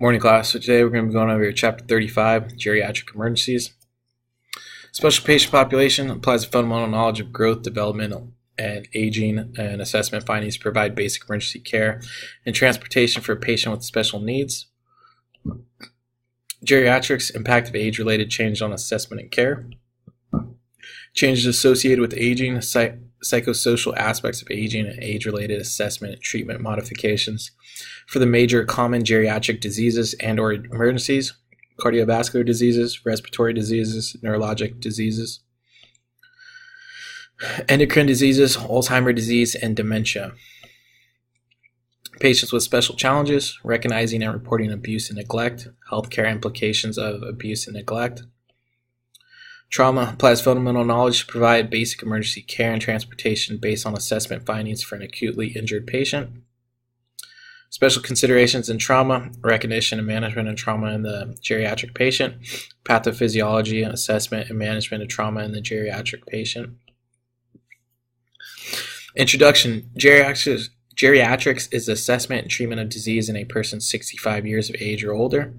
Morning class. So today we're going to be going over chapter 35, geriatric emergencies. Special patient population applies a fundamental knowledge of growth, development, and aging and assessment findings to provide basic emergency care and transportation for a patient with special needs. Geriatrics impact of age-related change on assessment and care. Changes associated with aging, psych- psychosocial aspects of aging, and age-related assessment and treatment modifications for the major common geriatric diseases and or emergencies, cardiovascular diseases, respiratory diseases, neurologic diseases, endocrine diseases, Alzheimer disease, and dementia. Patients with special challenges, recognizing and reporting abuse and neglect, healthcare implications of abuse and neglect. Trauma applies fundamental knowledge to provide basic emergency care and transportation based on assessment findings for an acutely injured patient. Special considerations in trauma, recognition and management of trauma in the geriatric patient, pathophysiology, and assessment and management of trauma in the geriatric patient. Introduction Geriatrics, geriatrics is assessment and treatment of disease in a person 65 years of age or older.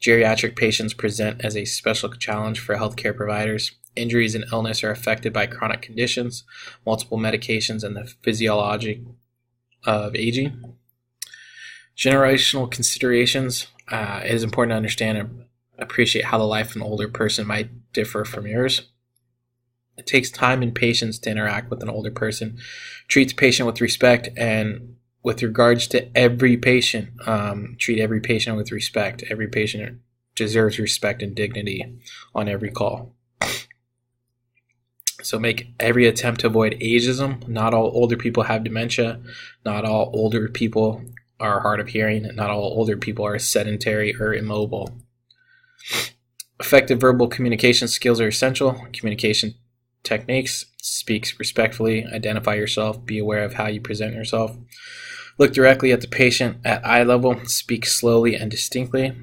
Geriatric patients present as a special challenge for healthcare providers. Injuries and illness are affected by chronic conditions, multiple medications, and the physiology of aging. Generational considerations. Uh, it is important to understand and appreciate how the life of an older person might differ from yours. It takes time and patience to interact with an older person. Treat the patient with respect and with regards to every patient, um, treat every patient with respect. Every patient deserves respect and dignity on every call. So make every attempt to avoid ageism. Not all older people have dementia. Not all older people are hard of hearing. Not all older people are sedentary or immobile. Effective verbal communication skills are essential. Communication techniques speaks respectfully, identify yourself, be aware of how you present yourself. Look directly at the patient at eye level, speak slowly and distinctly.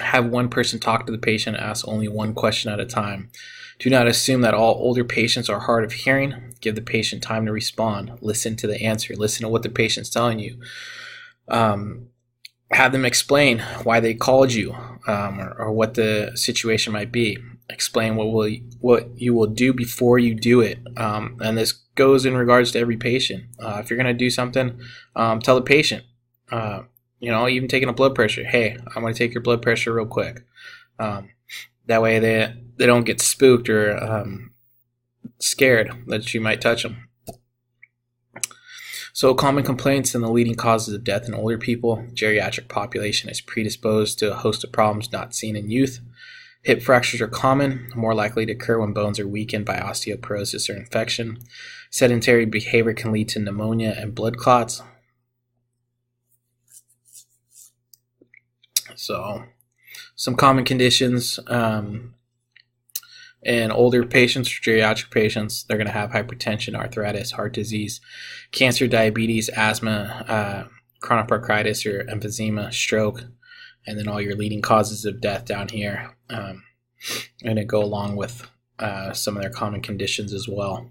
Have one person talk to the patient, ask only one question at a time. Do not assume that all older patients are hard of hearing. Give the patient time to respond. Listen to the answer. Listen to what the patient's telling you. Um, have them explain why they called you um, or, or, what the situation might be. Explain what will what you will do before you do it, um, and this goes in regards to every patient. Uh, if you're going to do something, um, tell the patient. Uh, you know, even taking a blood pressure. Hey, I'm going to take your blood pressure real quick. Um, that way they they don't get spooked or um, scared that you might touch them. So, common complaints and the leading causes of death in older people. Geriatric population is predisposed to a host of problems not seen in youth. Hip fractures are common, more likely to occur when bones are weakened by osteoporosis or infection. Sedentary behavior can lead to pneumonia and blood clots. So, some common conditions um, in older patients, geriatric patients, they're going to have hypertension, arthritis, heart disease, cancer, diabetes, asthma, uh, chronic bronchitis or emphysema, stroke, and then all your leading causes of death down here. Um, and it go along with uh, some of their common conditions as well.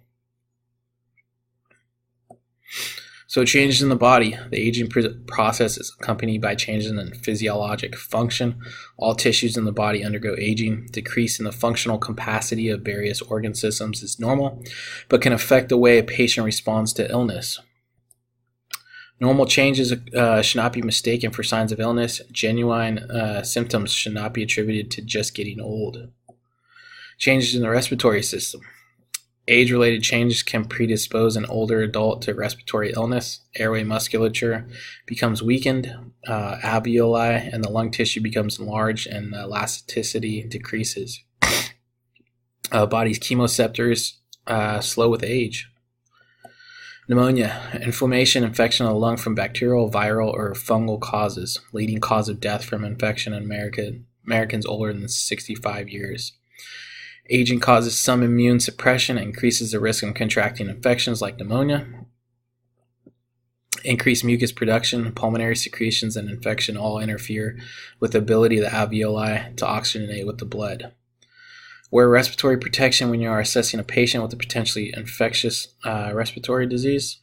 So, changes in the body. The aging process is accompanied by changes in physiologic function. All tissues in the body undergo aging. Decrease in the functional capacity of various organ systems is normal, but can affect the way a patient responds to illness. Normal changes uh, should not be mistaken for signs of illness. Genuine uh, symptoms should not be attributed to just getting old. Changes in the respiratory system. Age related changes can predispose an older adult to respiratory illness. Airway musculature becomes weakened, uh, alveoli and the lung tissue becomes enlarged, and the elasticity decreases. Uh, body's chemoreceptors uh, slow with age. Pneumonia, inflammation, infection of the lung from bacterial, viral, or fungal causes, leading cause of death from infection in America, Americans older than 65 years. Aging causes some immune suppression increases the risk of contracting infections like pneumonia. Increased mucus production, pulmonary secretions, and infection all interfere with the ability of the alveoli to oxygenate with the blood. Wear respiratory protection when you are assessing a patient with a potentially infectious uh, respiratory disease.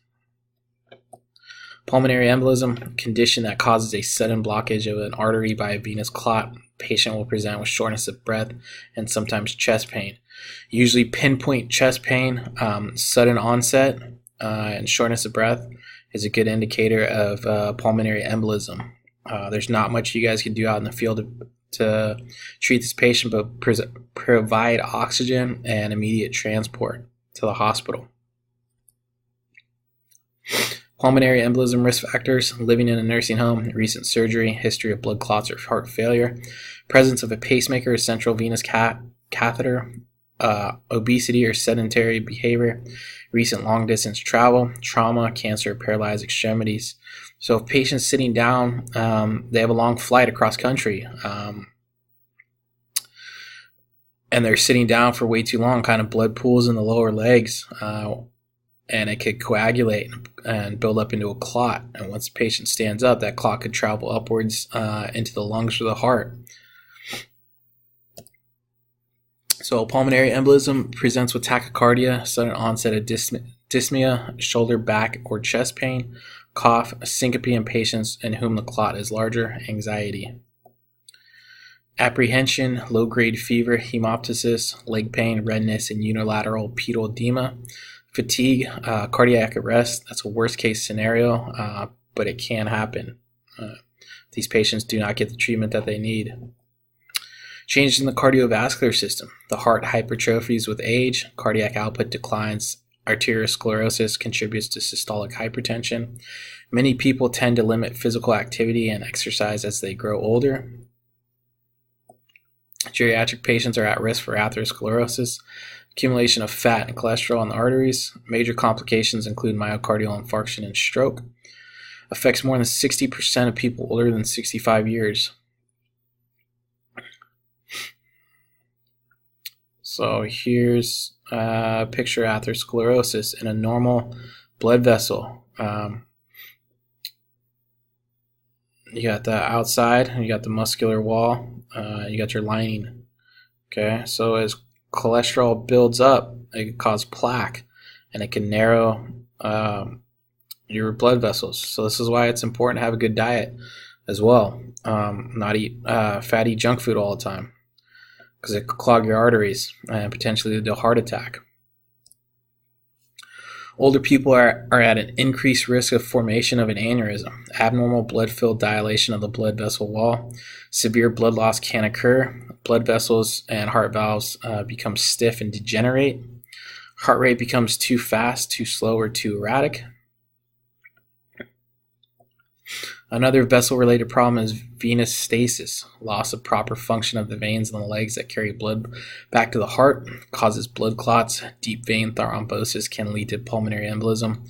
Pulmonary embolism, condition that causes a sudden blockage of an artery by a venous clot. Patient will present with shortness of breath and sometimes chest pain. Usually, pinpoint chest pain, um, sudden onset, uh, and shortness of breath is a good indicator of uh, pulmonary embolism. Uh, there's not much you guys can do out in the field to, treat this patient, but pre- provide oxygen and immediate transport to the hospital. Pulmonary embolism risk factors, living in a nursing home, recent surgery, history of blood clots or heart failure, presence of a pacemaker or central venous cat- catheter, uh, obesity or sedentary behavior, recent long distance travel, trauma, cancer, paralyzed extremities. So, if patients sitting down, um, they have a long flight across country, um, and they're sitting down for way too long, kind of blood pools in the lower legs. Uh, and it could coagulate and build up into a clot. And once the patient stands up, that clot could travel upwards uh, into the lungs or the heart. So, pulmonary embolism presents with tachycardia, sudden onset of dyspnea, shoulder, back, or chest pain, cough, syncope in patients in whom the clot is larger, anxiety. Apprehension, low grade fever, hemoptysis, leg pain, redness, and unilateral pedal edema fatigue, uh, cardiac arrest. That's a worst case scenario, uh, but it can happen. Uh, these patients do not get the treatment that they need. Changes in the cardiovascular system. The heart hypertrophies with age, cardiac output declines, arteriosclerosis contributes to systolic hypertension. Many people tend to limit physical activity and exercise as they grow older. Geriatric patients are at risk for atherosclerosis, accumulation of fat and cholesterol in the arteries. Major complications include myocardial infarction and stroke. Affects more than 60% of people older than 65 years. So here's a picture atherosclerosis in a normal blood vessel. Um, you got the outside, you got the muscular wall, uh, you got your lining. Okay, so as cholesterol builds up, it can cause plaque and it can narrow um, your blood vessels. So this is why it's important to have a good diet as well. Um, not eat uh, fatty junk food all the time because it could clog your arteries and potentially lead to a heart attack. Older people are, are at an increased risk of formation of an aneurysm. Abnormal blood filled dilation of the blood vessel wall. Severe blood loss can occur. Blood vessels and heart valves uh, become stiff and degenerate. Heart rate becomes too fast, too slow, or too erratic. Another vessel related problem is venous stasis, loss of proper function of the veins in the legs that carry blood back to the heart, causes blood clots. Deep vein thrombosis can lead to pulmonary embolism.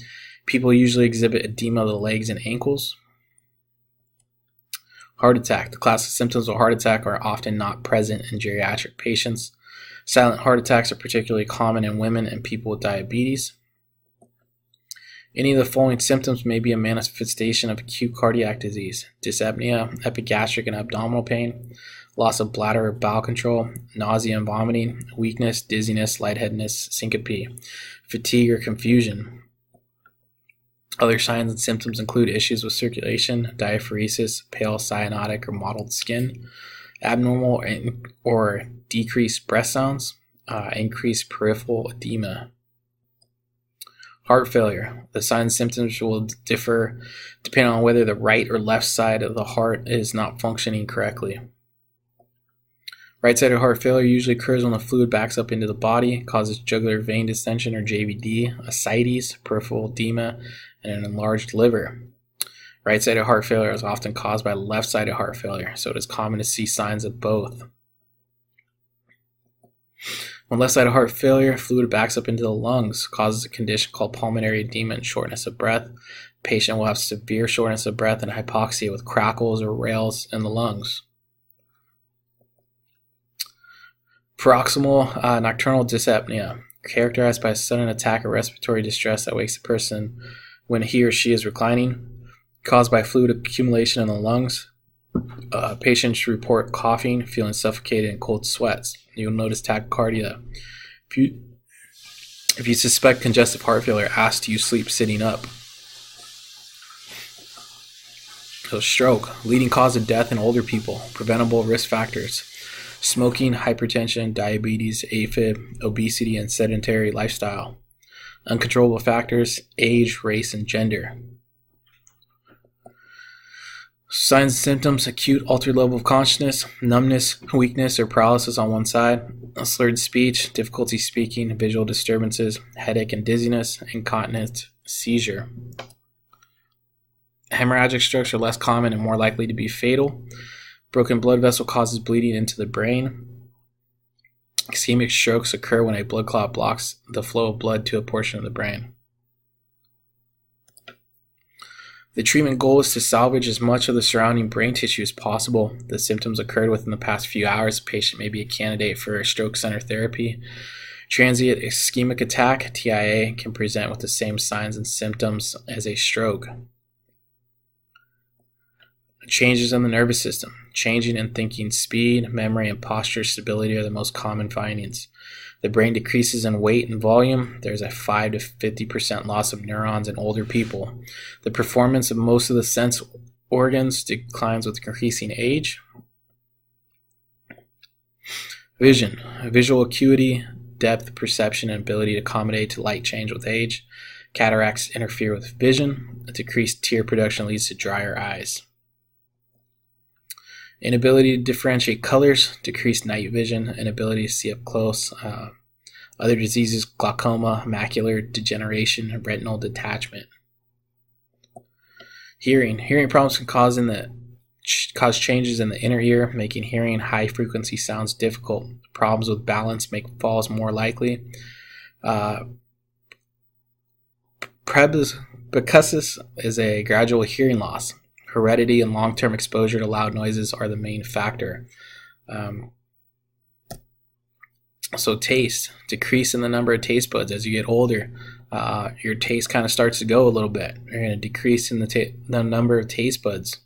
People usually exhibit edema of the legs and ankles. Heart attack. The classic symptoms of heart attack are often not present in geriatric patients. Silent heart attacks are particularly common in women and people with diabetes. Any of the following symptoms may be a manifestation of acute cardiac disease dyspnea, epigastric and abdominal pain, loss of bladder or bowel control, nausea and vomiting, weakness, dizziness, lightheadedness, syncope, fatigue or confusion. Other signs and symptoms include issues with circulation, diaphoresis, pale cyanotic or mottled skin, abnormal or decreased breath sounds, uh, increased peripheral edema, Heart failure. The signs and symptoms will differ depending on whether the right or left side of the heart is not functioning correctly. Right sided heart failure usually occurs when the fluid backs up into the body, causes jugular vein distension or JVD, ascites, peripheral edema, and an enlarged liver. Right sided heart failure is often caused by left sided heart failure, so it is common to see signs of both. When left side of heart failure, fluid backs up into the lungs, causes a condition called pulmonary edema and shortness of breath. patient will have severe shortness of breath and hypoxia with crackles or rales in the lungs. Paroxysmal uh, nocturnal dyspnea, characterized by a sudden attack of respiratory distress that wakes the person when he or she is reclining, caused by fluid accumulation in the lungs. Uh, patients report coughing, feeling suffocated, and cold sweats. You'll notice tachycardia. If you if you suspect congestive heart failure, ask do you sleep sitting up. So, stroke, leading cause of death in older people, preventable risk factors smoking, hypertension, diabetes, AFib, obesity, and sedentary lifestyle. Uncontrollable factors age, race, and gender. Signs and symptoms acute altered level of consciousness, numbness, weakness, or paralysis on one side, slurred speech, difficulty speaking, visual disturbances, headache and dizziness, incontinence, seizure. Hemorrhagic strokes are less common and more likely to be fatal. Broken blood vessel causes bleeding into the brain. Ischemic strokes occur when a blood clot blocks the flow of blood to a portion of the brain. The treatment goal is to salvage as much of the surrounding brain tissue as possible. The symptoms occurred within the past few hours. The patient may be a candidate for stroke center therapy. Transient ischemic attack, TIA, can present with the same signs and symptoms as a stroke. Changes in the nervous system. Changing in thinking speed, memory, and posture stability are the most common findings. The brain decreases in weight and volume. There's a 5 to 50% loss of neurons in older people. The performance of most of the sense organs declines with increasing age. Vision, visual acuity, depth, perception, and ability to accommodate to light change with age. Cataracts interfere with vision. A decreased tear production leads to drier eyes. Inability to differentiate colors, decreased night vision, inability to see up close. Uh, other diseases, glaucoma, macular degeneration, retinal detachment. Hearing. Hearing problems can cause in the cause changes in the inner ear, making hearing high frequency sounds difficult. Problems with balance make falls more likely. Uh, Presbycusis is a gradual hearing loss heredity and long term exposure to loud noises are the main factor. Um, so, taste decrease in the number of taste buds as you get older. Uh, your taste kind of starts to go a little bit. You're going to decrease in the, ta- the number of taste buds.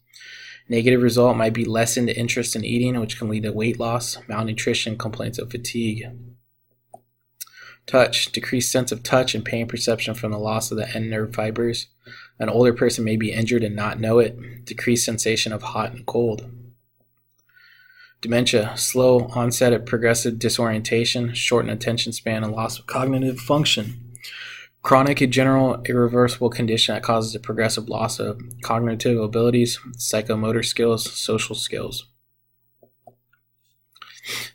Negative result might be lessened interest in eating, which can lead to weight loss, malnutrition, complaints of fatigue. Touch, decreased sense of touch and pain perception from the loss of the end nerve fibers. An older person may be injured and not know it. Decreased sensation of hot and cold. Dementia, slow onset of progressive disorientation, shortened attention span, and loss of cognitive function. Chronic, and general irreversible condition that causes a progressive loss of cognitive abilities, psychomotor skills, social skills.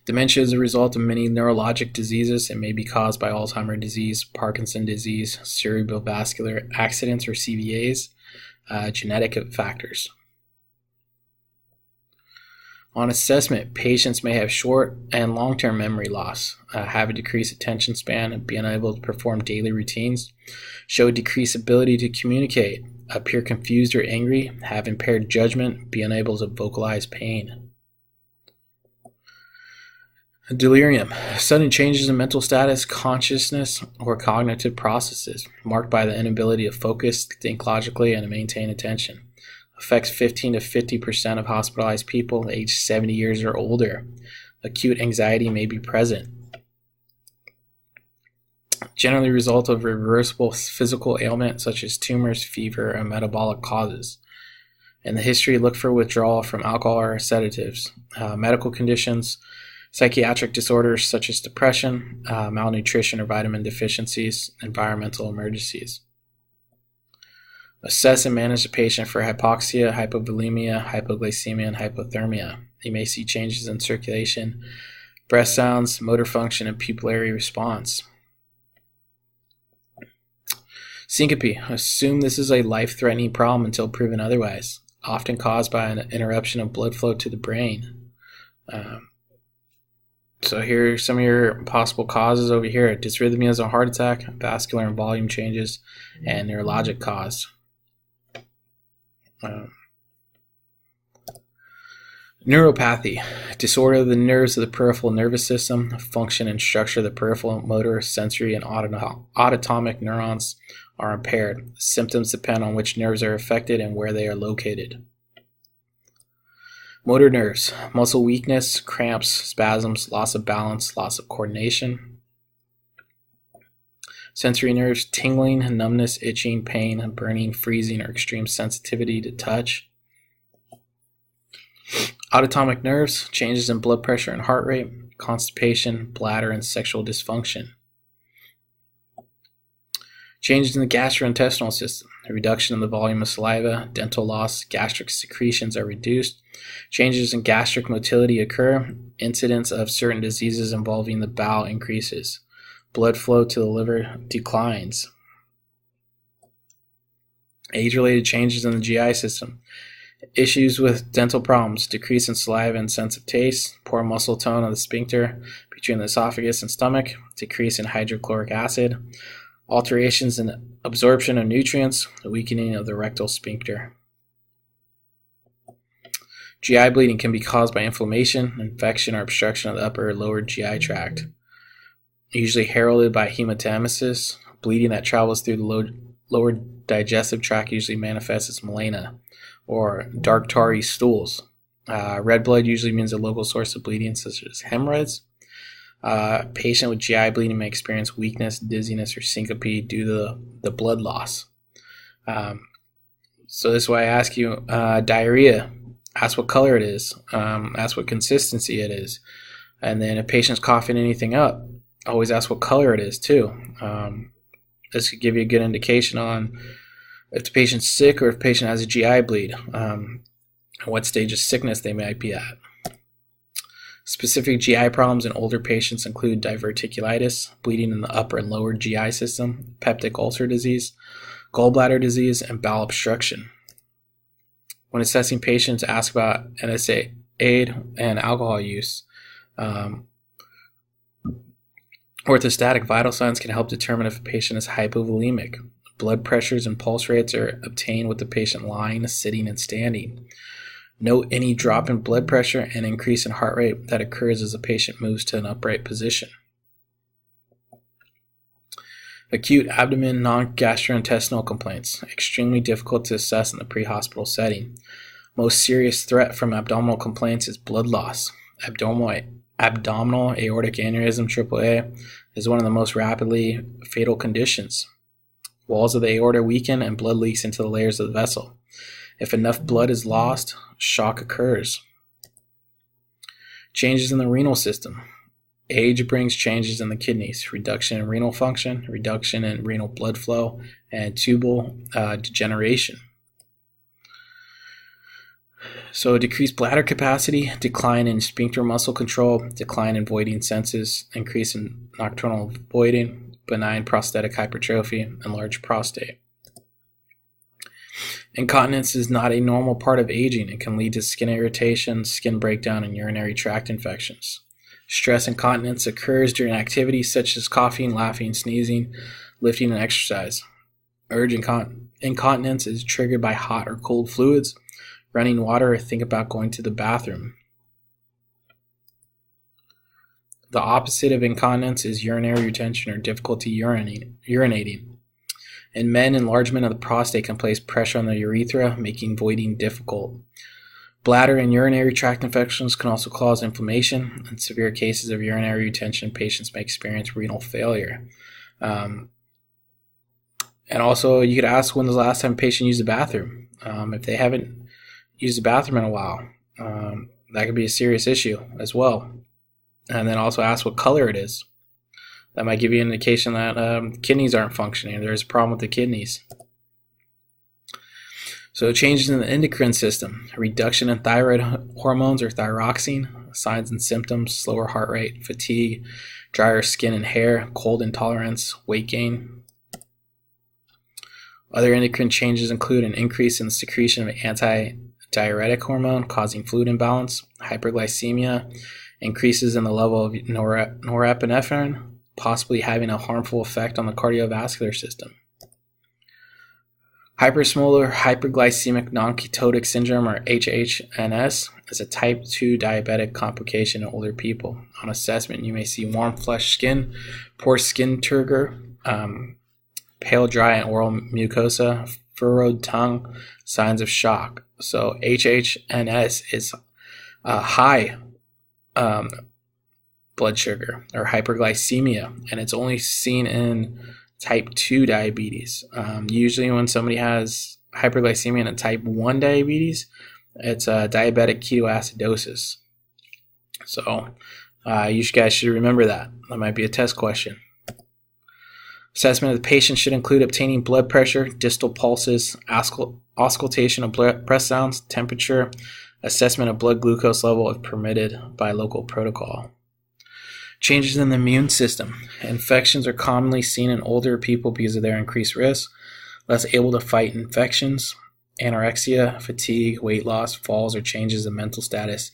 Dementia is a result of many neurologic diseases and may be caused by Alzheimer's disease, Parkinson disease, cerebrovascular accidents or CVAs, uh, genetic factors. On assessment, patients may have short and long term memory loss, uh, have a decreased attention span, be unable to perform daily routines, show decreased ability to communicate, appear confused or angry, have impaired judgment, be unable to vocalize pain. Delirium, sudden changes in mental status, consciousness, or cognitive processes, marked by the inability to focus, think logically, and maintain attention. Affects 15 to 50% of hospitalized people aged 70 years or older. Acute anxiety may be present. Generally result of reversible physical ailment such as tumors, fever, and metabolic causes. In the history, look for withdrawal from alcohol or sedatives. Uh, medical conditions, psychiatric disorders such as depression, uh, malnutrition or vitamin deficiencies, environmental emergencies. Assess and manage the patient for hypoxia, hypovolemia, hypoglycemia, and hypothermia. You may see changes in circulation, breath sounds, motor function, and pupillary response. Syncope. Assume this is a life threatening problem until proven otherwise, often caused by an interruption of blood flow to the brain. Um, so here are some of your possible causes over here. Dysrhythmia is a heart attack, vascular and volume changes, and neurologic cause. Um, neuropathy, disorder of the nerves of the peripheral nervous system, function and structure of the peripheral motor, sensory, and autonomic neurons are impaired. Symptoms depend on which nerves are affected and where they are located. Motor nerves, muscle weakness, cramps, spasms, loss of balance, loss of coordination. Sensory nerves, tingling, numbness, itching, pain, burning, freezing, or extreme sensitivity to touch. Autonomic nerves, changes in blood pressure and heart rate, constipation, bladder, and sexual dysfunction. Changes in the gastrointestinal system, a reduction in the volume of saliva, dental loss, gastric secretions are reduced. Changes in gastric motility occur. Incidence of certain diseases involving the bowel increases. Blood flow to the liver declines. Age related changes in the GI system. Issues with dental problems, decrease in saliva and sense of taste, poor muscle tone of the sphincter between the esophagus and stomach, decrease in hydrochloric acid, alterations in absorption of nutrients, weakening of the rectal sphincter. GI bleeding can be caused by inflammation, infection, or obstruction of the upper or lower GI tract, usually heralded by hematemesis. Bleeding that travels through the lower digestive tract usually manifests as melena or dark tarry stools. Uh, red blood usually means a local source of bleeding, such as hemorrhoids. Uh, patient with GI bleeding may experience weakness, dizziness, or syncope due to the, the blood loss. Um, so this is why I ask you uh, diarrhea. Ask what color it is. Um, ask what consistency it is. And then if patient's coughing anything up, always ask what color it is too. Um, this could give you a good indication on if the patient's sick or if patient has a GI bleed, um, what stage of sickness they might be at. Specific GI problems in older patients include diverticulitis, bleeding in the upper and lower GI system, peptic ulcer disease, gallbladder disease, and bowel obstruction. When assessing patients, ask about NSA aid and alcohol use. Um, orthostatic vital signs can help determine if a patient is hypovolemic. Blood pressures and pulse rates are obtained with the patient lying, sitting, and standing. Note any drop in blood pressure and increase in heart rate that occurs as the patient moves to an upright position. Acute abdomen non gastrointestinal complaints, extremely difficult to assess in the pre hospital setting. Most serious threat from abdominal complaints is blood loss. Abdominal, abdominal aortic aneurysm AAA is one of the most rapidly fatal conditions. Walls of the aorta weaken and blood leaks into the layers of the vessel. If enough blood is lost, shock occurs. Changes in the renal system. Age brings changes in the kidneys, reduction in renal function, reduction in renal blood flow, and tubal uh, degeneration. So, decreased bladder capacity, decline in sphincter muscle control, decline in voiding senses, increase in nocturnal voiding, benign prostatic hypertrophy, enlarged prostate. Incontinence is not a normal part of aging. It can lead to skin irritation, skin breakdown, and urinary tract infections. Stress incontinence occurs during activities such as coughing, laughing, sneezing, lifting, and exercise. Urge incont- incontinence is triggered by hot or cold fluids, running water, or think about going to the bathroom. The opposite of incontinence is urinary retention or difficulty urinating. urinating. In men, enlargement of the prostate can place pressure on the urethra, making voiding difficult. Bladder and urinary tract infections can also cause inflammation. In severe cases of urinary retention, patients may experience renal failure. Um, and also, you could ask when the last time a patient used the bathroom. Um, if they haven't used the bathroom in a while, um, that could be a serious issue as well. And then also ask what color it is that might give you an indication that um, kidneys aren't functioning. There's a problem with the kidneys. So changes in the endocrine system, reduction in thyroid hormones or thyroxine, signs and symptoms, slower heart rate, fatigue, drier skin and hair, cold intolerance, weight gain. Other endocrine changes include an increase in the secretion of anti-diuretic hormone causing fluid imbalance, hyperglycemia, increases in the level of norepinephrine, possibly having a harmful effect on the cardiovascular system. Hyperosmolar hyperglycemic nonketotic syndrome, or HHNS, is a type 2 diabetic complication in older people. On assessment, you may see warm, flushed skin, poor skin turgor, um, pale, dry, and oral mucosa, furrowed tongue, signs of shock. So, HHNS is a high um, blood sugar or hyperglycemia, and it's only seen in type 2 diabetes. Um, usually, when somebody has hyperglycemia and type 1 diabetes, It's uh, diabetic ketoacidosis. So uh, you guys should remember that. That might be a test question. Assessment of the patient should include obtaining blood pressure, distal pulses, auscultation of breath sounds, temperature, assessment of blood glucose level if permitted by local protocol. Changes in the immune system. Infections are commonly seen in older people because of their increased risk, less able to fight infections. Anorexia, fatigue, weight loss, falls, or changes in mental status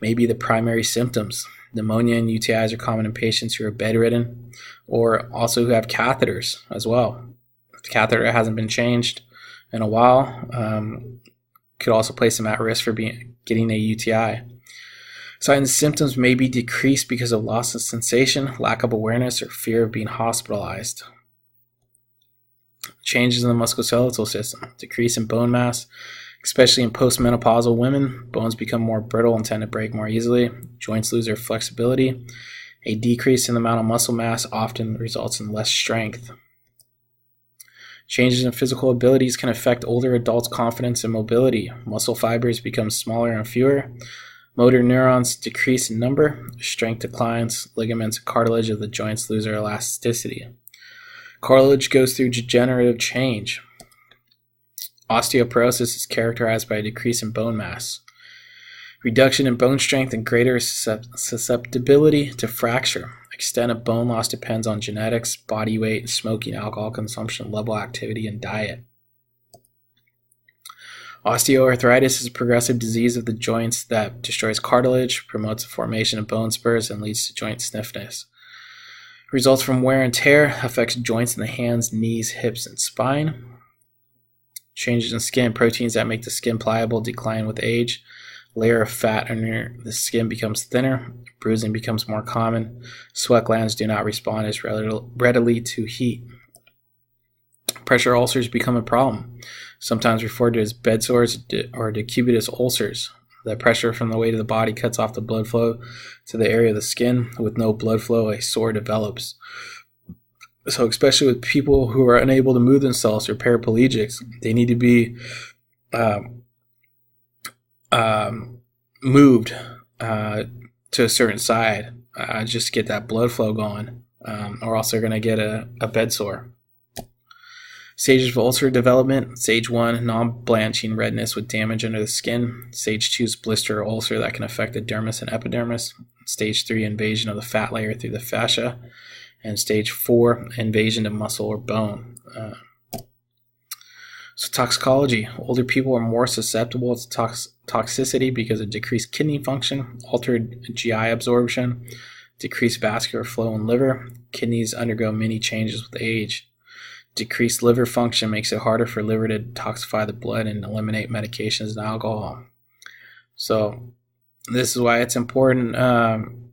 may be the primary symptoms. Pneumonia and UTIs are common in patients who are bedridden or also who have catheters as well. If the catheter hasn't been changed in a while, um, could also place them at risk for being getting a UTI. Signs and symptoms may be decreased because of loss of sensation, lack of awareness, or fear of being hospitalized. Changes in the musculoskeletal system, decrease in bone mass, especially in postmenopausal women. Bones become more brittle and tend to break more easily. Joints lose their flexibility. A decrease in the amount of muscle mass often results in less strength. Changes in physical abilities can affect older adults' confidence and mobility. Muscle fibers become smaller and fewer. Motor neurons decrease in number. Strength declines. Ligaments cartilage of the joints lose their elasticity. Cartilage goes through degenerative change. Osteoporosis is characterized by a decrease in bone mass, reduction in bone strength, and greater susceptibility to fracture. Extent of bone loss depends on genetics, body weight, smoking, alcohol consumption, level activity, and diet. Osteoarthritis is a progressive disease of the joints that destroys cartilage, promotes the formation of bone spurs, and leads to joint stiffness. Results from wear and tear, affects joints in the hands, knees, hips, and spine. Changes in skin, proteins that make the skin pliable decline with age layer of fat under the skin becomes thinner, bruising becomes more common, sweat glands do not respond as readily to heat. Pressure ulcers become a problem, sometimes referred to as bed sores or decubitus ulcers. The pressure from the weight of the body cuts off the blood flow to the area of the skin. With no blood flow, a sore develops. So, especially with people who are unable to move themselves or paraplegics, they need to be um, um, moved uh, to a certain side, uh, just to get that blood flow going, um, or else they're going to get a, a bed sore. Stages of ulcer development stage one, non blanching redness with damage under the skin. Stage two is blister or ulcer that can affect the dermis and epidermis. Stage three, invasion of the fat layer through the fascia. And stage four, invasion of muscle or bone. Uh, so, toxicology older people are more susceptible to tox- toxicity because of decreased kidney function, altered GI absorption, decreased vascular flow in liver. Kidneys undergo many changes with age. Decreased liver function makes it harder for liver to detoxify the blood and eliminate medications and alcohol. So, this is why it's important um,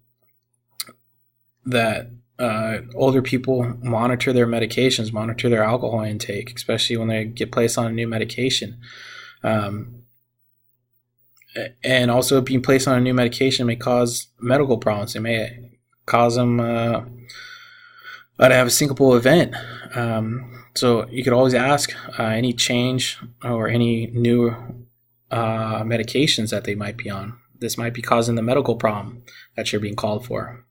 that uh, older people monitor their medications, monitor their alcohol intake, especially when they get placed on a new medication. Um, and also, being placed on a new medication may cause medical problems. It may cause them uh, to have a syncopal event. Um, so you could always ask uh, any change or any new uh, medications that they might be on. This might be causing the medical problem that you're being called for.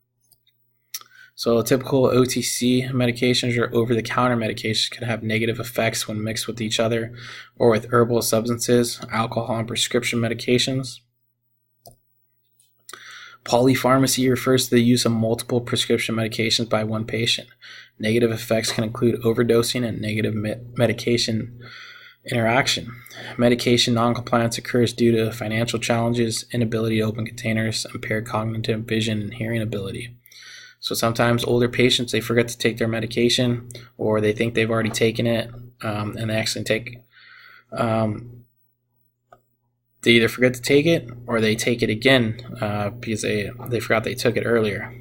So, typical OTC medications or over the counter medications can have negative effects when mixed with each other or with herbal substances, alcohol, and prescription medications. Polypharmacy refers to the use of multiple prescription medications by one patient. Negative effects can include overdosing and negative medication interaction. Medication noncompliance occurs due to financial challenges, inability to open containers, impaired cognitive vision, and hearing ability. So sometimes older patients they forget to take their medication, or they think they've already taken it, um, and they actually take. Um, they either forget to take it, or they take it again uh, because they they forgot they took it earlier.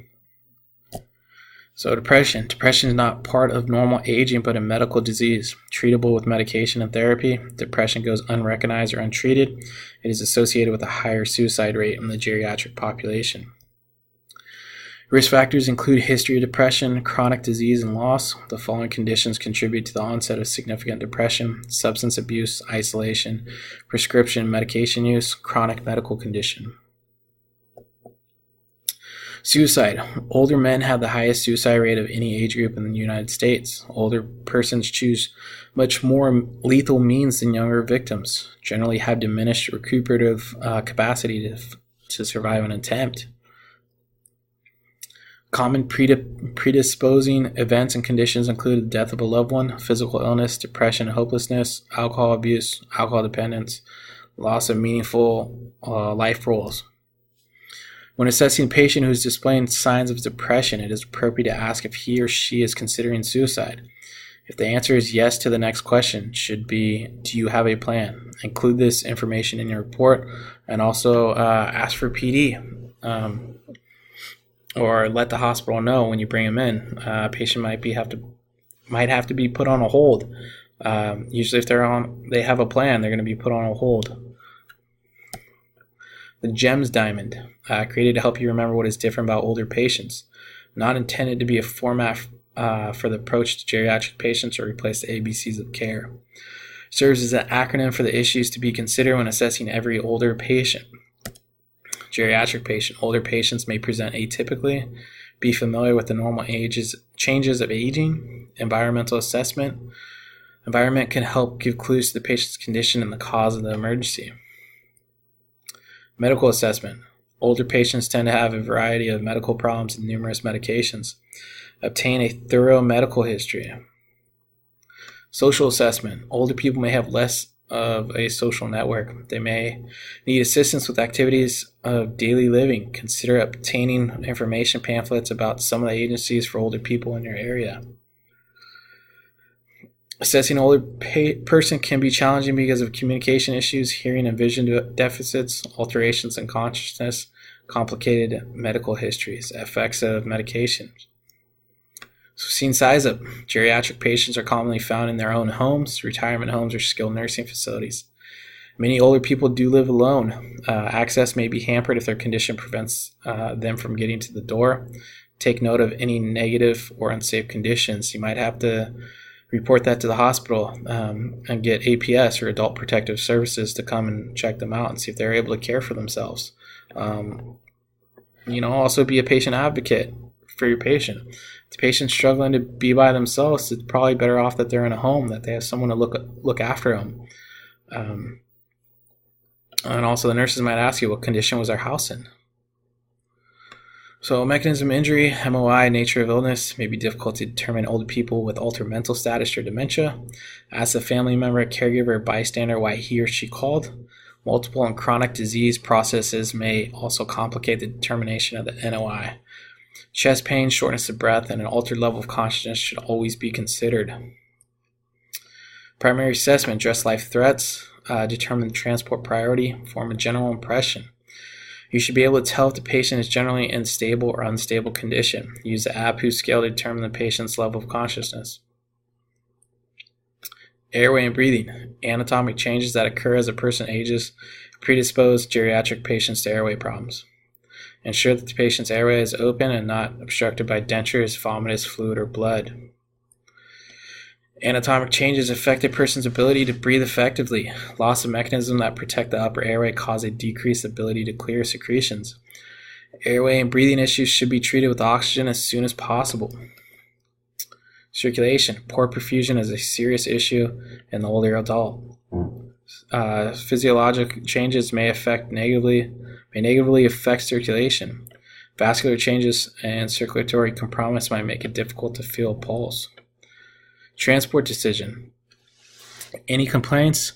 So depression. Depression is not part of normal aging, but a medical disease treatable with medication and therapy. Depression goes unrecognized or untreated. It is associated with a higher suicide rate in the geriatric population. Risk factors include history of depression, chronic disease, and loss. The following conditions contribute to the onset of significant depression substance abuse, isolation, prescription medication use, chronic medical condition. Suicide. Older men have the highest suicide rate of any age group in the United States. Older persons choose much more lethal means than younger victims, generally have diminished recuperative uh, capacity to, to survive an attempt. Common predisposing events and conditions include the death of a loved one, physical illness, depression, hopelessness, alcohol abuse, alcohol dependence, loss of meaningful uh, life roles. When assessing a patient who is displaying signs of depression, it is appropriate to ask if he or she is considering suicide. If the answer is yes to the next question, should be Do you have a plan? Include this information in your report and also uh, ask for PD. Um, or let the hospital know when you bring them in. Uh, a patient might be have to might have to be put on a hold. Um, usually, if they're on, they have a plan. They're going to be put on a hold. The GEMS diamond, uh, created to help you remember what is different about older patients, not intended to be a format uh, for the approach to geriatric patients or replace the ABCs of care. Serves as an acronym for the issues to be considered when assessing every older patient geriatric patient, older patients may present atypically. Be familiar with the normal ages changes of aging, environmental assessment. Environment can help give clues to the patient's condition and the cause of the emergency. Medical assessment. Older patients tend to have a variety of medical problems and numerous medications. Obtain a thorough medical history. Social assessment. Older people may have less of a social network. They may need assistance with activities of daily living. Consider obtaining information pamphlets about some of the agencies for older people in your area. Assessing older pa- person can be challenging because of communication issues, hearing and vision deficits, alterations in consciousness, complicated medical histories, effects of medications. So, scene size up, geriatric patients are commonly found in their own homes, retirement homes, or skilled nursing facilities. Many older people do live alone. Uh, access may be hampered if their condition prevents uh, them from getting to the door. Take note of any negative or unsafe conditions. You might have to report that to the hospital um, and get APS or Adult Protective Services to come and check them out and see if they're able to care for themselves. Um, you know, also be a patient advocate for your patient. The patient's struggling to be by themselves, it's probably better off that they're in a home, that they have someone to look look after them. Um, and also, the nurses might ask you, what condition was our house in? So, mechanism injury, MOI, nature of illness may be difficult to determine older people with altered mental status or dementia. Ask a family member, caregiver, or bystander why he or she called. Multiple and chronic disease processes may also complicate the determination of the NOI. Chest pain, shortness of breath, and an altered level of consciousness should always be considered. Primary assessment address life threats, uh, determine the transport priority, form a general impression. You should be able to tell if the patient is generally in stable or unstable condition. Use the AVPU scale to determine the patient's level of consciousness. Airway and breathing. Anatomic changes that occur as a person ages predispose geriatric patients to airway problems. Ensure that the patient's airway is open and not obstructed by dentures, vomitus, fluid, or blood. Anatomic changes affect a person's ability to breathe effectively. Loss of mechanisms that protect the upper airway cause a decreased ability to clear secretions. Airway and breathing issues should be treated with oxygen as soon as possible. Circulation. Poor perfusion is a serious issue in the older adult. Uh, physiologic changes may affect negatively may negatively affect circulation. Vascular changes and circulatory compromise might make it difficult to feel pulse. Transport decision. Any complaints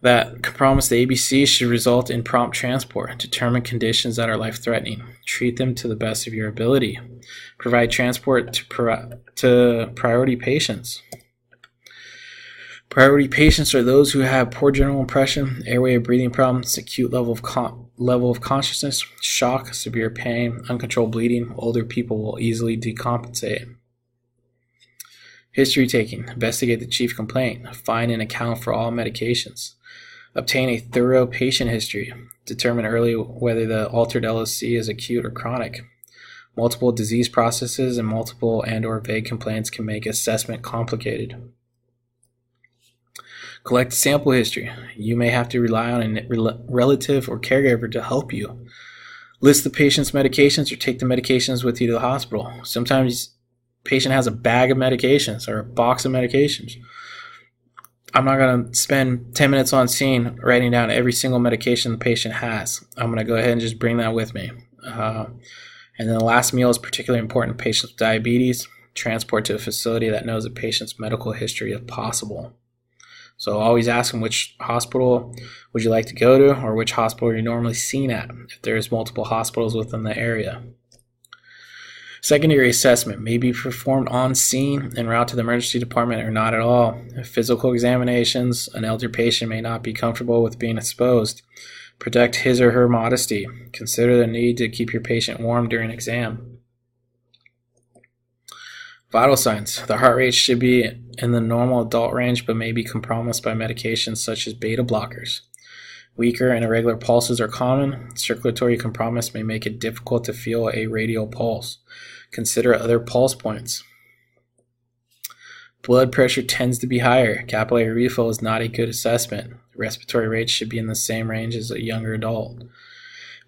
that compromise the ABC should result in prompt transport. Determine conditions that are life threatening. Treat them to the best of your ability. Provide transport to, pri- to priority patients. Priority patients are those who have poor general impression, airway or breathing problems, acute level of con- level of consciousness, shock, severe pain, uncontrolled bleeding. Older people will easily decompensate. History taking. Investigate the chief complaint. Find and account for all medications. Obtain a thorough patient history. Determine early whether the altered LSC is acute or chronic. Multiple disease processes and multiple and or vague complaints can make assessment complicated. Collect sample history. You may have to rely on a relative or caregiver to help you. List the patient's medications or take the medications with you to the hospital. Sometimes patient has a bag of medications or a box of medications. I'm not going to spend 10 minutes on scene writing down every single medication the patient has. I'm going to go ahead and just bring that with me. Uh, and then the last meal is particularly important patients with diabetes. Transport to a facility that knows the patient's medical history if possible. So always ask them which hospital would you like to go to or which hospital you're normally seen at if there's multiple hospitals within the area. Secondary assessment may be performed on scene en route to the emergency department or not at all. Physical examinations, an elder patient may not be comfortable with being exposed. Protect his or her modesty. Consider the need to keep your patient warm during exam. Vital signs. The heart rate should be in the normal adult range but may be compromised by medications such as beta blockers. Weaker and irregular pulses are common. Circulatory compromise may make it difficult to feel a radial pulse. Consider other pulse points. Blood pressure tends to be higher. Capillary refill is not a good assessment. Respiratory rates should be in the same range as a younger adult.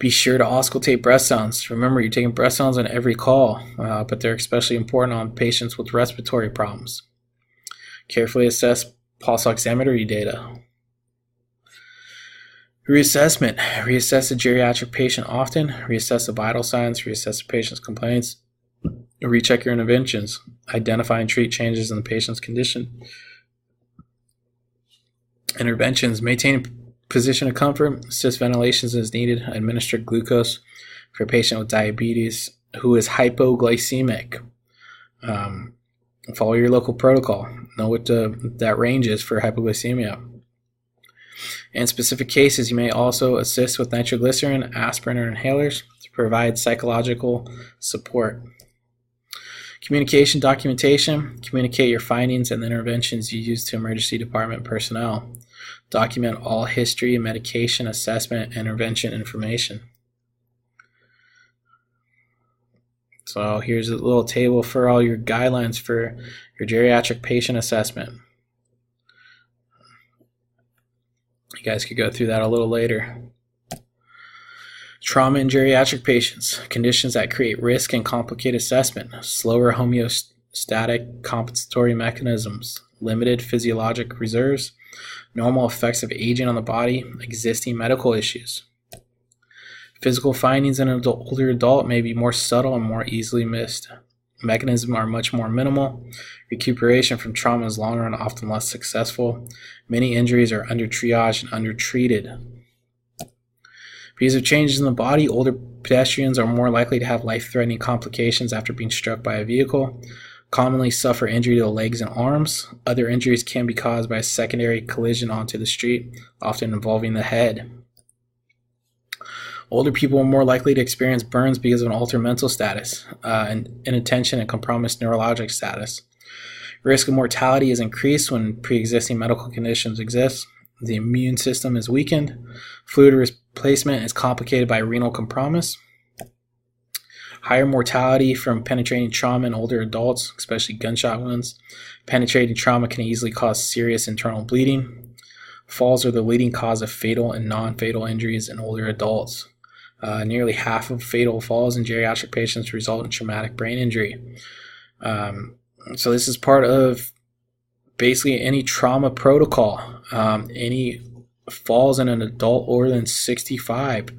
Be sure to auscultate breath sounds. Remember, you're taking breath sounds on every call, uh, but they're especially important on patients with respiratory problems. Carefully assess pulse oximetry data. Reassessment. Reassess a geriatric patient often. Reassess the vital signs. Reassess the patient's complaints. Recheck your interventions. Identify and treat changes in the patient's condition. Interventions. Maintain position of comfort, assist ventilations as needed, administer glucose for a patient with diabetes who is hypoglycemic. Um, follow your local protocol. Know what the, that range is for hypoglycemia. In specific cases, you may also assist with nitroglycerin, aspirin, or inhalers to provide psychological support. Communication documentation. Communicate your findings and the interventions you use to emergency department personnel. Document all history, medication, assessment, intervention information. So here's a little table for all your guidelines for your geriatric patient assessment. You guys could go through that a little later. Trauma in geriatric patients, conditions that create risk and complicate assessment, slower homeostatic compensatory mechanisms, limited physiologic reserves, normal effects of aging on the body, existing medical issues. Physical findings in an adult, older adult may be more subtle and more easily missed. Mechanisms are much more minimal. Recuperation from trauma is longer and often less successful. Many injuries are under triage and undertreated. Because of changes in the body, older pedestrians are more likely to have life threatening complications after being struck by a vehicle commonly suffer injury to the legs and arms. Other injuries can be caused by a secondary collision onto the street, often involving the head. Older people are more likely to experience burns because of an altered mental status, uh, and inattention, and compromised neurologic status. Risk of mortality is increased when pre existing medical conditions exist. The immune system is weakened. Fluid replacement is complicated by renal compromise. Higher mortality from penetrating trauma in older adults, especially gunshot wounds. Penetrating trauma can easily cause serious internal bleeding. Falls are the leading cause of fatal and non fatal injuries in older adults. Uh, nearly half of fatal falls in geriatric patients result in traumatic brain injury. Um, so, this is part of basically any trauma protocol. Um, any falls in an adult older than 65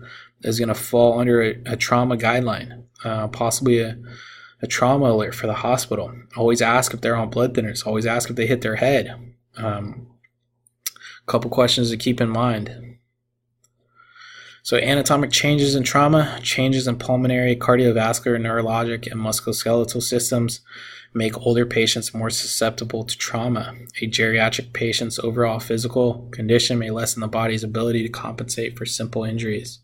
is going to fall under a, a trauma guideline uh, possibly a, a, trauma alert for the hospital. Always ask if they're on blood thinners. Always ask if they hit their head. Um, couple questions to keep in mind. So, anatomic changes in trauma, changes in pulmonary, cardiovascular, neurologic, and musculoskeletal systems make older patients more susceptible to trauma. A geriatric patient's overall physical condition may lessen the body's ability to compensate for simple injuries.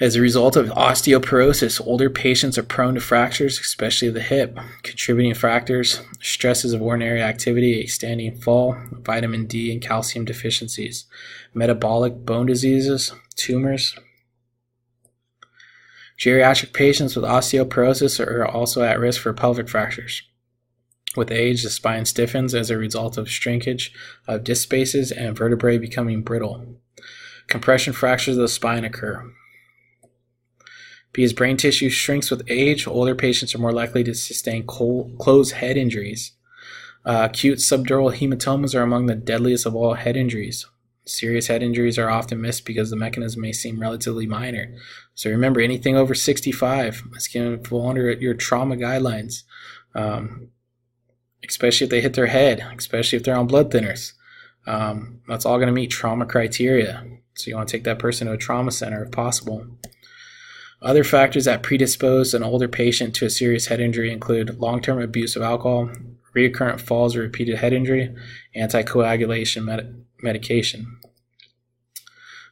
As a result of osteoporosis, older patients are prone to fractures, especially the hip. Contributing factors stresses of ordinary activity, a standing fall, vitamin D and calcium deficiencies, metabolic bone diseases, tumors. Geriatric patients with osteoporosis are also at risk for pelvic fractures. With age, the spine stiffens as a result of shrinkage of disc spaces and vertebrae becoming brittle. Compression fractures of the spine occur. Because brain tissue shrinks with age, older patients are more likely to sustain closed head injuries. Uh, acute subdural hematomas are among the deadliest of all head injuries. Serious head injuries are often missed because the mechanism may seem relatively minor. So remember, anything over 65 is going to fall under your trauma guidelines, um, especially if they hit their head, especially if they're on blood thinners. Um, that's all going to meet trauma criteria. So you want to take that person to a trauma center if possible. Other factors that predispose an older patient to a serious head injury include long term abuse of alcohol, recurrent falls or repeated head injury, anticoagulation med- medication.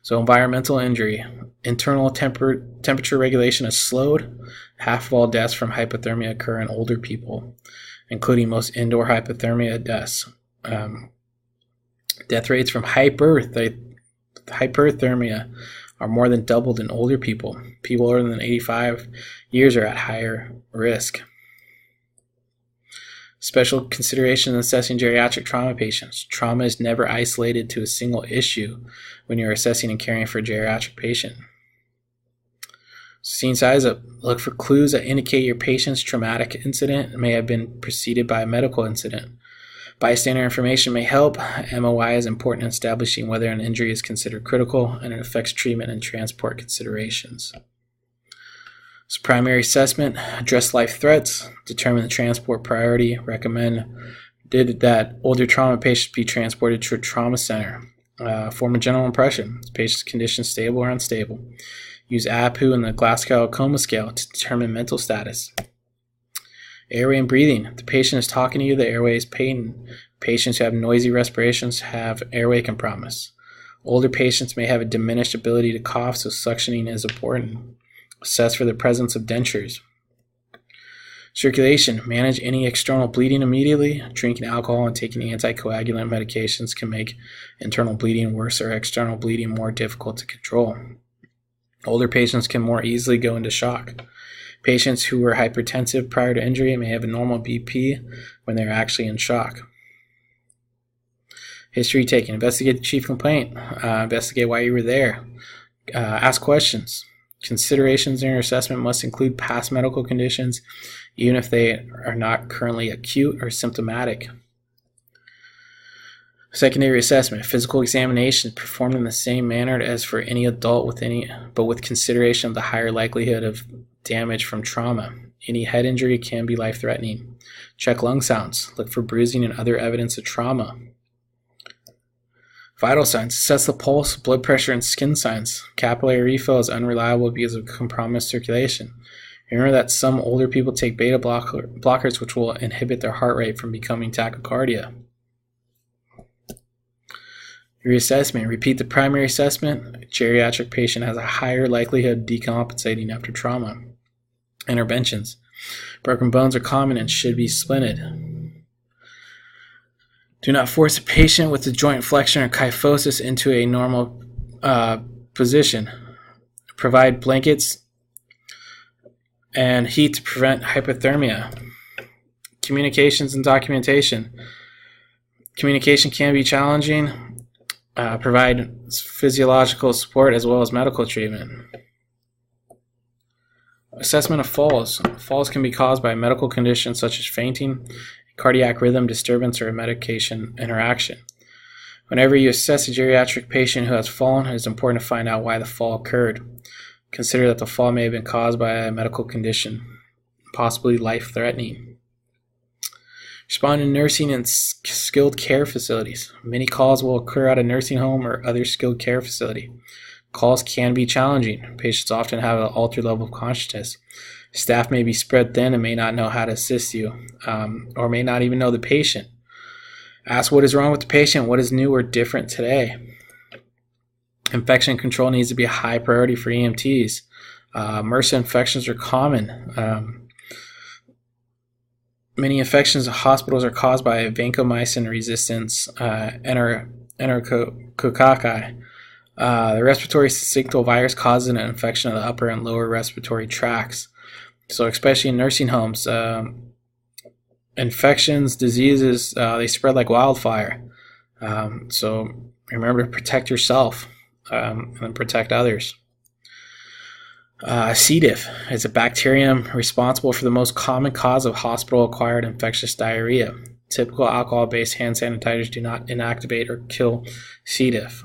So, environmental injury. Internal temper- temperature regulation is slowed. Half of all deaths from hypothermia occur in older people, including most indoor hypothermia deaths. Um, death rates from hyperth- hyperthermia are more than doubled in older people. People older than 85 years are at higher risk. Special consideration in assessing geriatric trauma patients. Trauma is never isolated to a single issue when you're assessing and caring for a geriatric patient. Scene size up. Look for clues that indicate your patient's traumatic incident may have been preceded by a medical incident. Bystander information may help. MOI is important in establishing whether an injury is considered critical and it affects treatment and transport considerations. So primary assessment, address life threats, determine the transport priority, recommend did that older trauma patients be transported to a trauma center. Uh, form a general impression. Is patient's condition stable or unstable? Use AVPU and the Glasgow Coma Scale to determine mental status. Airway and breathing. If the patient is talking to you, the airway is patent. Patients who have noisy respirations have airway compromise. Older patients may have a diminished ability to cough, so suctioning is important. Assess for the presence of dentures. Circulation. Manage any external bleeding immediately. Drinking alcohol and taking anticoagulant medications can make internal bleeding worse or external bleeding more difficult to control. Older patients can more easily go into shock. Patients who were hypertensive prior to injury may have a normal BP when they're actually in shock. History taken. Investigate the chief complaint. Uh, investigate why you were there. Uh, ask questions. Considerations in your assessment must include past medical conditions, even if they are not currently acute or symptomatic. Secondary assessment, physical examination performed in the same manner as for any adult with any, but with consideration of the higher likelihood of damage from trauma. Any head injury can be life threatening. Check lung sounds. Look for bruising and other evidence of trauma. Vital signs assess the pulse, blood pressure, and skin signs. Capillary refill is unreliable because of compromised circulation. Remember that some older people take beta blocker, blockers, which will inhibit their heart rate from becoming tachycardia. Reassessment. Repeat the primary assessment. A geriatric patient has a higher likelihood of decompensating after trauma. Interventions. Broken bones are common and should be splinted. Do not force a patient with a joint flexion or kyphosis into a normal uh, position. Provide blankets and heat to prevent hypothermia. Communications and documentation. Communication can be challenging. Uh, provide physiological support as well as medical treatment. Assessment of falls. Falls can be caused by medical conditions such as fainting, cardiac rhythm disturbance, or a medication interaction. Whenever you assess a geriatric patient who has fallen, it is important to find out why the fall occurred. Consider that the fall may have been caused by a medical condition, possibly life threatening. Respond to nursing and skilled care facilities. Many calls will occur at a nursing home or other skilled care facility. Calls can be challenging. Patients often have an altered level of consciousness. Staff may be spread thin and may not know how to assist you, um, or may not even know the patient. Ask what is wrong with the patient, what is new or different today. Infection control needs to be a high priority for EMTs. Uh, MRSA infections are common. Um, many infections in hospitals are caused by vancomycin resistance uh, enter, enterococci. Uh, the respiratory syncytial virus causes an infection of the upper and lower respiratory tracts. So, especially in nursing homes, um, infections, diseases, uh, they spread like wildfire. Um, so, remember to protect yourself um, and protect others. Uh, C. diff is a bacterium responsible for the most common cause of hospital acquired infectious diarrhea. Typical alcohol based hand sanitizers do not inactivate or kill C. diff.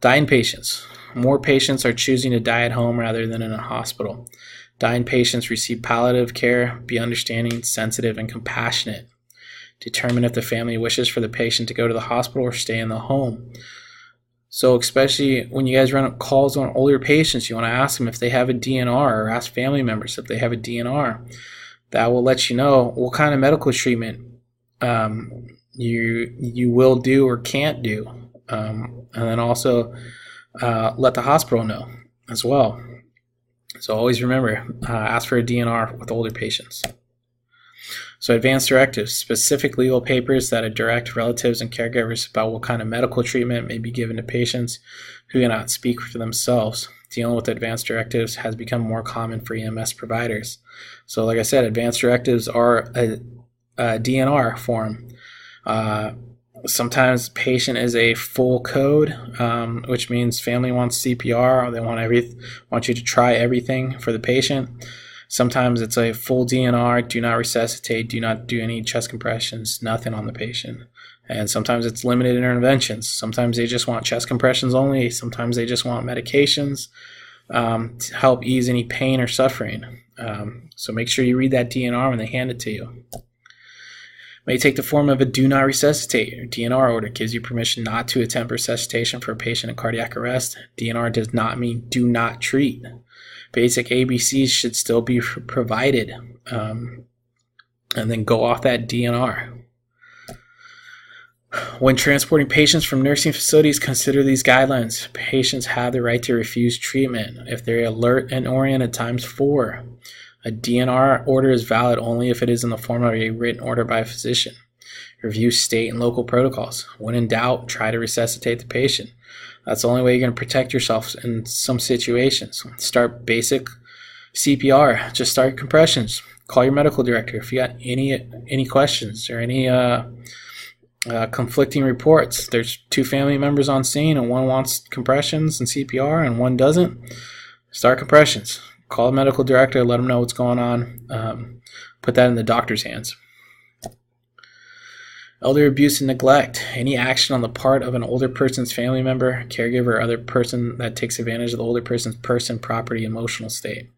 Dying patients. More patients are choosing to die at home rather than in a hospital. Dying patients receive palliative care, be understanding, sensitive, and compassionate. Determine if the family wishes for the patient to go to the hospital or stay in the home. So, especially when you guys run calls on older patients, you want to ask them if they have a DNR or ask family members if they have a DNR. That will let you know what kind of medical treatment um, you you will do or can't do um, and then also uh, let the hospital know as well. So always remember, uh, ask for a DNR with older patients. So advanced directives, specific legal papers that direct relatives and caregivers about what kind of medical treatment may be given to patients who cannot speak for themselves. Dealing with advanced directives has become more common for EMS providers. So like I said, advanced directives are a, a DNR form. Uh, sometimes patient is a full code, um, which means family wants CPR. They want every want you to try everything for the patient. Sometimes it's a full DNR. Do not resuscitate. Do not do any chest compressions. Nothing on the patient. And sometimes it's limited interventions. Sometimes they just want chest compressions only. Sometimes they just want medications um, to help ease any pain or suffering. Um, so make sure you read that DNR when they hand it to you may take the form of a do not resuscitate DNR order. gives you permission not to attempt resuscitation for a patient in cardiac arrest. DNR does not mean do not treat. Basic ABCs should still be provided. Um, and then go off that DNR. When transporting patients from nursing facilities, consider these guidelines. Patients have the right to refuse treatment if they're alert and oriented times four. A DNR order is valid only if it is in the form of a written order by a physician. Review state and local protocols. When in doubt, try to resuscitate the patient. That's the only way you're going to protect yourself in some situations. Start basic CPR. Just start compressions. Call your medical director if you got any any questions or any uh, uh, conflicting reports. There's two family members on scene, and one wants compressions and CPR, and one doesn't. Start compressions call the medical director, let them know what's going on, um, put that in the doctor's hands. Elder abuse and neglect. Any action on the part of an older person's family member, caregiver, or other person that takes advantage of the older person's person, property, emotional state.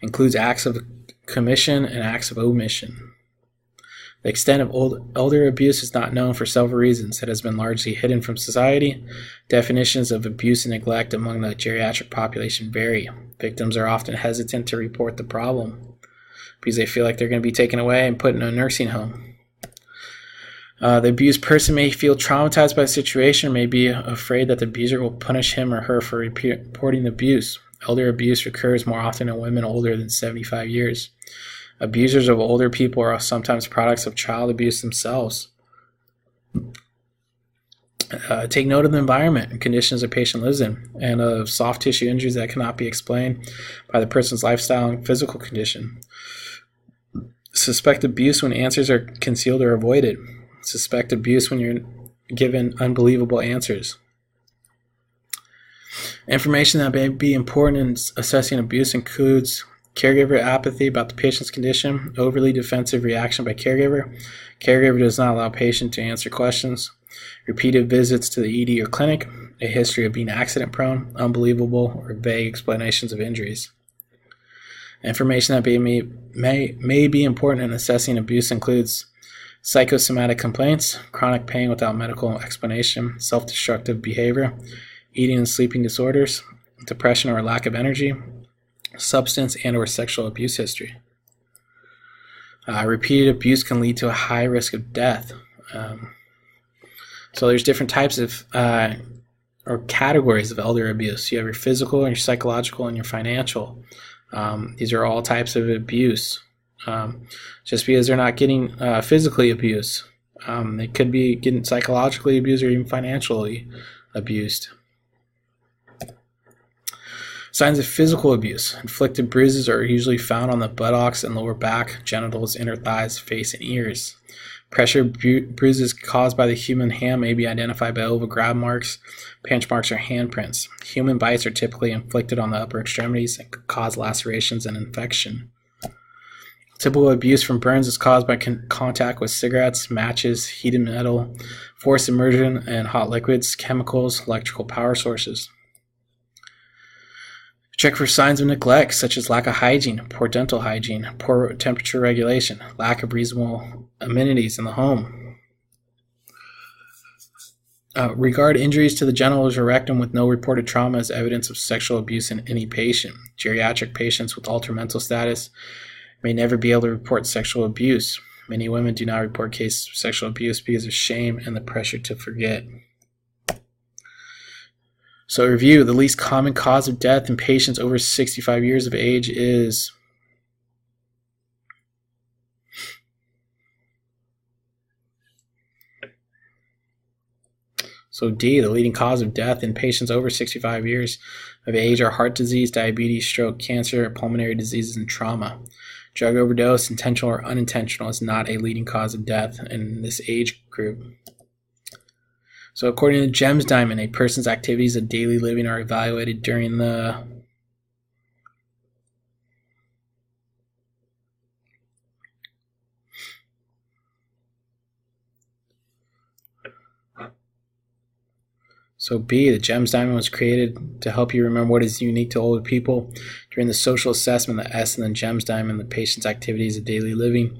Includes acts of commission and acts of omission. The extent of old, elder abuse is not known for several reasons. It has been largely hidden from society. Definitions of abuse and neglect among the geriatric population vary. Victims are often hesitant to report the problem because they feel like they're going to be taken away and put in a nursing home. Uh, the abused person may feel traumatized by the situation, may be afraid that the abuser will punish him or her for reporting the abuse. Elder abuse occurs more often in women older than 75 years. Abusers of older people are sometimes products of child abuse themselves. Uh, take note of the environment and conditions a patient lives in, and of soft tissue injuries that cannot be explained by the person's lifestyle and physical condition. Suspect abuse when answers are concealed or avoided. Suspect abuse when you're given unbelievable answers. Information that may be important in assessing abuse includes Caregiver apathy about the patient's condition, overly defensive reaction by caregiver. Caregiver does not allow patient to answer questions. Repeated visits to the ED or clinic, a history of being accident prone, unbelievable or vague explanations of injuries. Information that may, may, may be important in assessing abuse includes psychosomatic complaints, chronic pain without medical explanation, self destructive behavior, eating and sleeping disorders, depression or lack of energy, substance and or sexual abuse history. Uh, repeated abuse can lead to a high risk of death. Um, so there's different types of uh, or categories of elder abuse. You have your physical and your psychological and your financial. Um, these are all types of abuse. Um, just because they're not getting uh, physically abused Um, they could be getting psychologically abused or even financially abused. Signs of physical abuse. Inflicted bruises are usually found on the buttocks and lower back, genitals, inner thighs, face, and ears. Pressure bruises caused by the human hand may be identified by oval grab marks, pinch marks, or handprints. Human bites are typically inflicted on the upper extremities and cause lacerations and infection. Typical abuse from burns is caused by con- contact with cigarettes, matches, heated metal, forced immersion, in hot liquids, chemicals, electrical power sources. Check for signs of neglect, such as lack of hygiene, poor dental hygiene, poor temperature regulation, lack of reasonable amenities in the home. Uh, regard injuries to the genitals or rectum with no reported trauma as evidence of sexual abuse in any patient. Geriatric patients with altered mental status may never be able to report sexual abuse. Many women do not report cases of sexual abuse because of shame and the pressure to forget. So, review the least common cause of death in patients over 65 years of age is So, D, the leading cause of death in patients over 65 years of age are heart disease, diabetes, stroke, cancer, pulmonary diseases, and trauma. Drug overdose, intentional or unintentional, is not a leading cause of death in this age group. So, according to GEMS Diamond, a person's activities of daily living are evaluated during the So B, the GEMS diamond was created to help you remember what is unique to older people. During the social assessment, the S and the GEMS diamond, the patient's activities of daily living,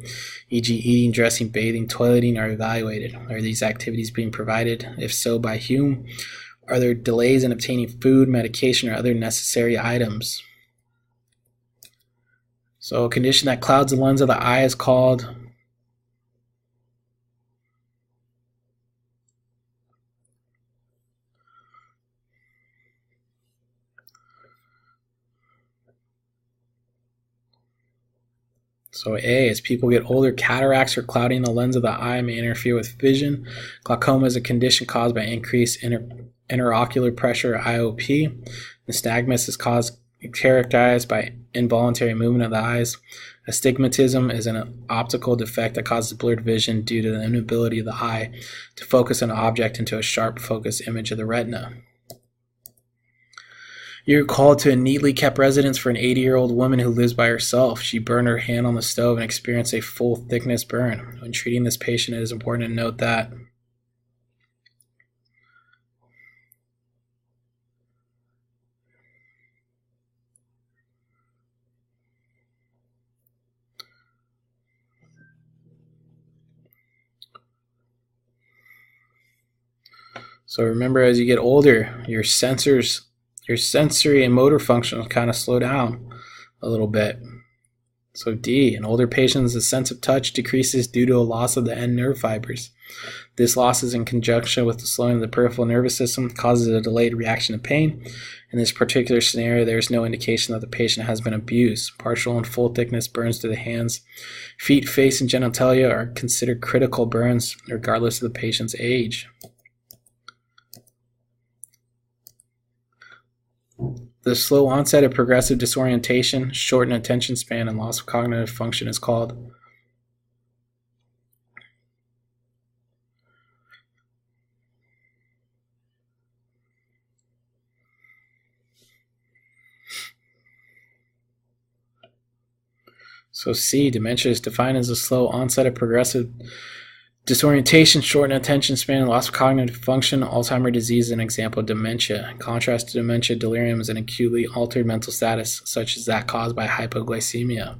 e.g., eating, dressing, bathing, toileting, are evaluated. Are these activities being provided? If so, by whom? Are there delays in obtaining food, medication, or other necessary items? So, a condition that clouds the lens of the eye is called So A, as people get older, cataracts or clouding the lens of the eye may interfere with vision. Glaucoma is a condition caused by increased inter- interocular pressure, IOP. Nystagmus is caused characterized by involuntary movement of the eyes. Astigmatism is an optical defect that causes blurred vision due to the inability of the eye to focus an object into a sharp focus image of the retina. You're called to a neatly kept residence for an 80 year old woman who lives by herself. She burned her hand on the stove and experienced a full thickness burn. When treating this patient, it is important to note that So remember, as you get older, your sensors your sensory and motor functions kind of slow down a little bit. So D, in older patients, the sense of touch decreases due to a loss of the end nerve fibers. This loss is in conjunction with the slowing of the peripheral nervous system causes a delayed reaction to pain. In this particular scenario, there is no indication that the patient has been abused. Partial and full thickness burns to the hands, feet, face, and genitalia are considered critical burns regardless of the patient's age. The slow onset of progressive disorientation, shortened attention span, and loss of cognitive function is called So C, dementia is defined as a slow onset of progressive Disorientation, shortened attention span, loss of cognitive function. Alzheimer's disease is an example of dementia. In contrast to dementia, delirium is an acutely altered mental status, such as that caused by hypoglycemia.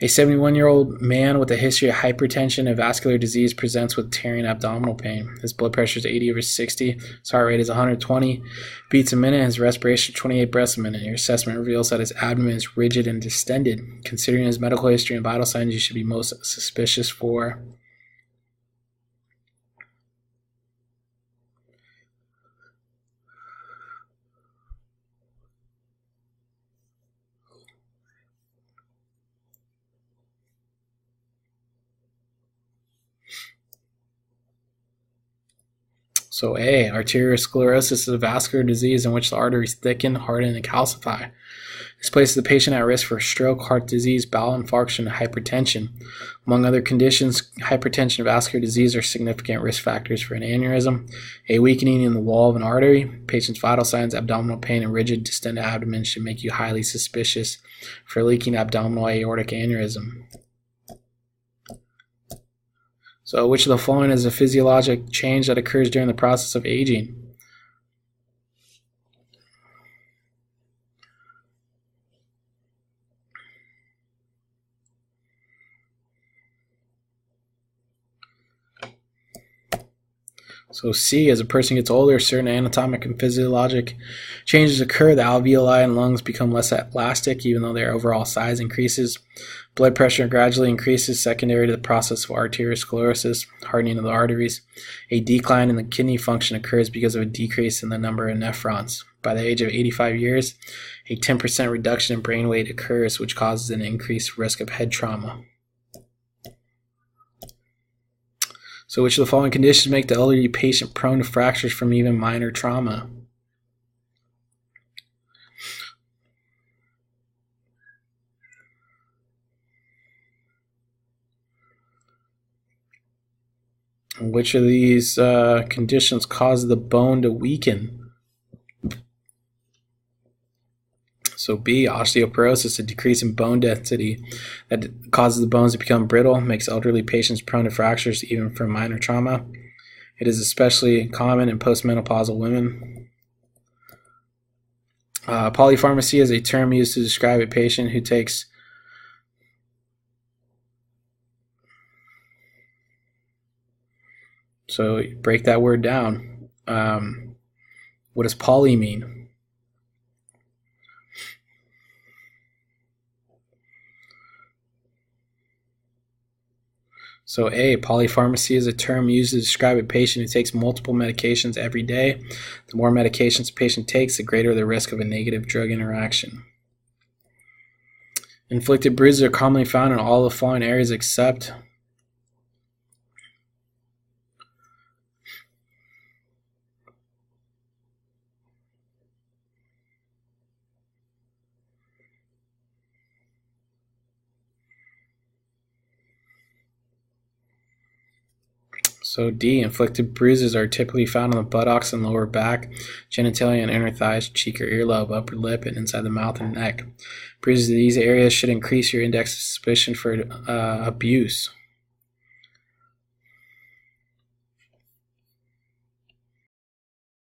A 71 year old man with a history of hypertension and vascular disease presents with tearing abdominal pain. His blood pressure is 80 over 60, his heart rate is 120 beats a minute, his respiration 28 breaths a minute. Your assessment reveals that his abdomen is rigid and distended. Considering his medical history and vital signs, you should be most suspicious for So A, arteriosclerosis is a vascular disease in which the arteries thicken, harden, and calcify. This places the patient at risk for stroke, heart disease, bowel infarction, and hypertension. Among other conditions, hypertension and vascular disease are significant risk factors for an aneurysm. A weakening in the wall of an artery, patient's vital signs, abdominal pain, and rigid distended abdomen should make you highly suspicious for leaking abdominal aortic aneurysm. So, which of the following is a physiologic change that occurs during the process of aging? So C, as a person gets older, certain anatomic and physiologic changes occur. The alveoli and lungs become less elastic, even though their overall size increases. Blood pressure gradually increases, secondary to the process of arteriosclerosis, hardening of the arteries. A decline in the kidney function occurs because of a decrease in the number of nephrons. By the age of 85 years, a 10% reduction in brain weight occurs, which causes an increased risk of head trauma. So, which of the following conditions make the elderly patient prone to fractures from even minor trauma? Which of these uh, conditions cause the bone to weaken? So B, osteoporosis, a decrease in bone density that causes the bones to become brittle, makes elderly patients prone to fractures even from minor trauma. It is especially common in postmenopausal women. Uh, polypharmacy is a term used to describe a patient who takes So break that word down. Um, what does poly mean? So, A, polypharmacy is a term used to describe a patient who takes multiple medications every day. The more medications a patient takes, the greater the risk of a negative drug interaction. Inflicted bruises are commonly found in all the following areas except So D, inflicted bruises are typically found on the buttocks and lower back, genitalia and inner thighs, cheek or earlobe, upper lip, and inside the mouth and neck. Bruises in these areas should increase your index of suspicion for uh, abuse.